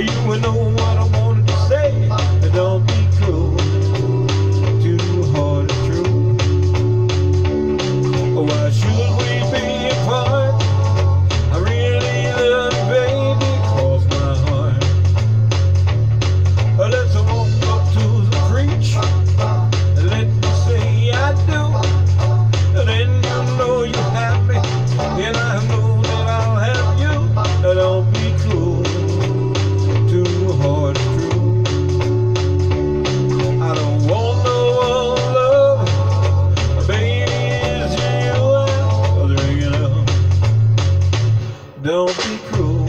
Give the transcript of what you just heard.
you and no one Don't be cruel.